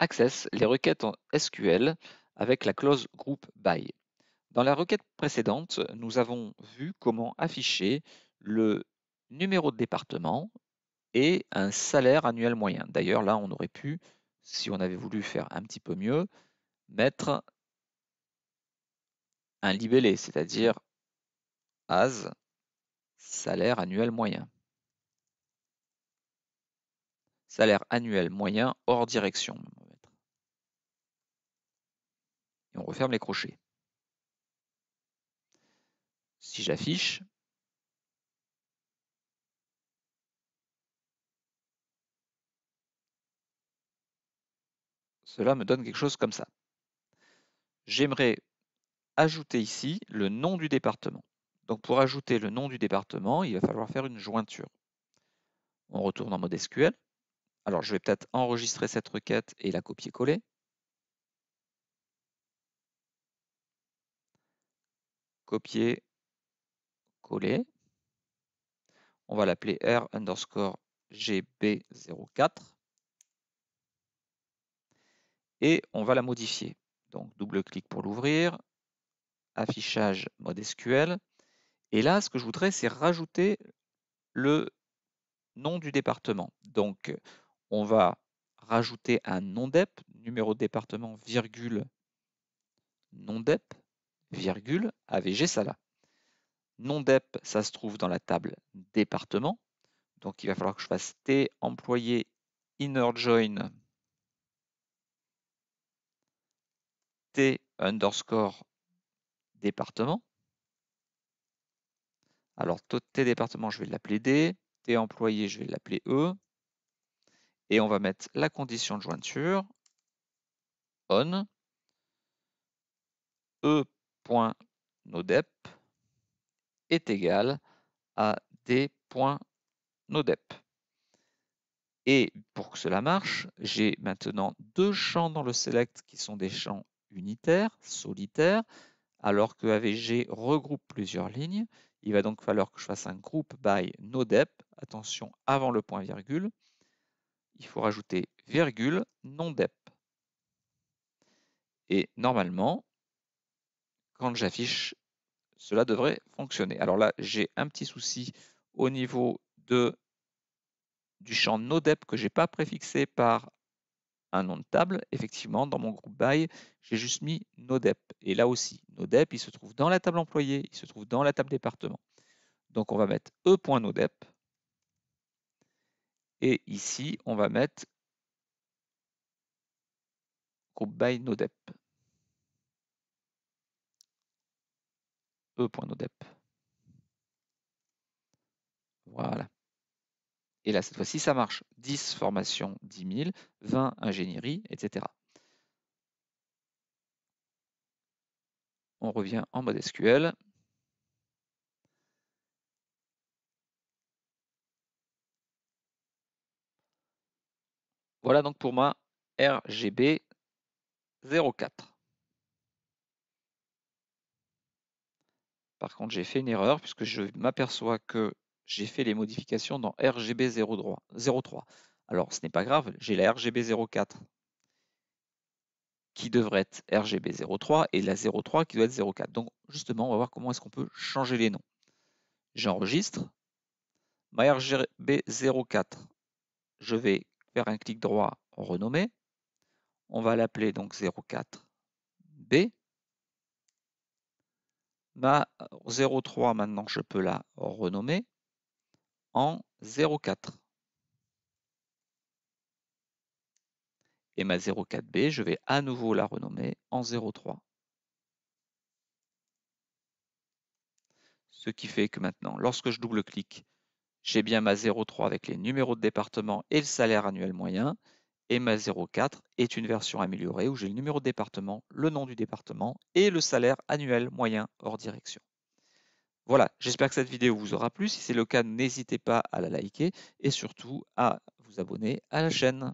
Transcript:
Access les requêtes en SQL avec la clause group by. Dans la requête précédente, nous avons vu comment afficher le numéro de département et un salaire annuel moyen. D'ailleurs, là, on aurait pu, si on avait voulu faire un petit peu mieux, mettre un libellé, c'est-à-dire as salaire annuel moyen. Salaire annuel moyen hors direction. Et on referme les crochets. Si j'affiche, cela me donne quelque chose comme ça. J'aimerais ajouter ici le nom du département. Donc pour ajouter le nom du département, il va falloir faire une jointure. On retourne en mode SQL. Alors je vais peut-être enregistrer cette requête et la copier-coller. Copier, coller. On va l'appeler R underscore GB04 et on va la modifier. Donc double-clic pour l'ouvrir, affichage mode SQL. Et là, ce que je voudrais, c'est rajouter le nom du département. Donc, on va rajouter un nom DEP, numéro de département, virgule, nom DEP, virgule, AVG Sala. Nom DEP, ça se trouve dans la table département. Donc, il va falloir que je fasse T employé inner join T underscore département. Alors, T département, je vais l'appeler D. T employé, je vais l'appeler E. Et on va mettre la condition de jointure on e.nodep est égal à d.nodep. Et pour que cela marche, j'ai maintenant deux champs dans le select qui sont des champs unitaire, solitaire, alors que AVG regroupe plusieurs lignes. Il va donc falloir que je fasse un groupe by nodep. Attention, avant le point virgule, il faut rajouter virgule non-dep. Et normalement, quand j'affiche, cela devrait fonctionner. Alors là, j'ai un petit souci au niveau de, du champ nodep que je n'ai pas préfixé par un nom de table, effectivement, dans mon groupe by, j'ai juste mis Nodep. Et là aussi, Nodep, il se trouve dans la table employée, il se trouve dans la table département. Donc on va mettre e.nodep. Et ici, on va mettre groupe by Nodep. e.nodep. Voilà. Et là, cette fois-ci, ça marche. 10 formations, 10 000, 20 ingénierie, etc. On revient en mode SQL. Voilà donc pour moi RGB 04. Par contre, j'ai fait une erreur puisque je m'aperçois que j'ai fait les modifications dans RGB 03. Alors, ce n'est pas grave, j'ai la RGB 04 qui devrait être RGB 03 et la 03 qui doit être 04. Donc, justement, on va voir comment est-ce qu'on peut changer les noms. J'enregistre. Ma RGB 04, je vais faire un clic droit, renommer. On va l'appeler donc 04B. Ma 03, maintenant, je peux la renommer en 04. Et ma 04B, je vais à nouveau la renommer en 03. Ce qui fait que maintenant, lorsque je double-clique, j'ai bien ma 03 avec les numéros de département et le salaire annuel moyen. Et ma 04 est une version améliorée où j'ai le numéro de département, le nom du département et le salaire annuel moyen hors direction. Voilà, j'espère que cette vidéo vous aura plu. Si c'est le cas, n'hésitez pas à la liker et surtout à vous abonner à la chaîne.